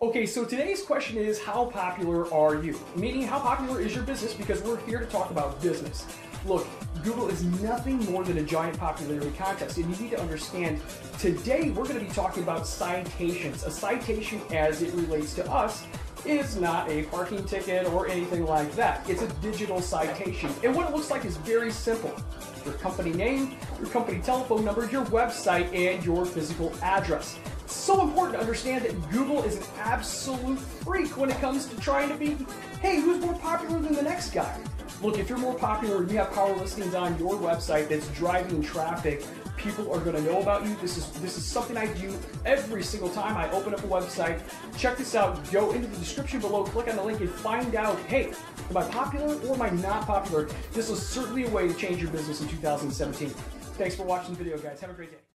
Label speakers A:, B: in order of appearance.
A: Okay, so today's question is how popular are you? Meaning, how popular is your business? Because we're here to talk about business. Look, Google is nothing more than a giant popularity contest, and you need to understand today we're going to be talking about citations. A citation, as it relates to us, is not a parking ticket or anything like that. It's a digital citation. And what it looks like is very simple your company name, your company telephone number, your website, and your physical address so important to understand that Google is an absolute freak when it comes to trying to be, hey, who's more popular than the next guy? Look, if you're more popular and you have power listings on your website that's driving traffic, people are going to know about you. This is this is something I do every single time I open up a website. Check this out. Go into the description below, click on the link, and find out. Hey, am I popular or am I not popular? This is certainly a way to change your business in 2017. Thanks for watching the video, guys. Have a great day.